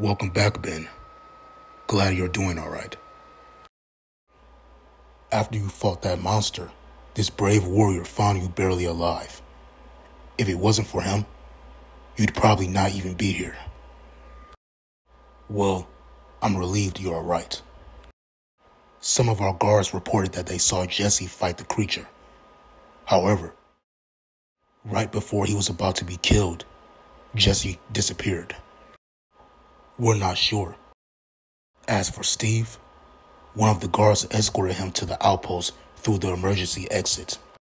Welcome back, Ben. Glad you're doing alright. After you fought that monster, this brave warrior found you barely alive. If it wasn't for him, you'd probably not even be here. Well, I'm relieved you're alright. Some of our guards reported that they saw Jesse fight the creature. However, right before he was about to be killed, Jesse disappeared. We're not sure. As for Steve, one of the guards escorted him to the outpost through the emergency exit.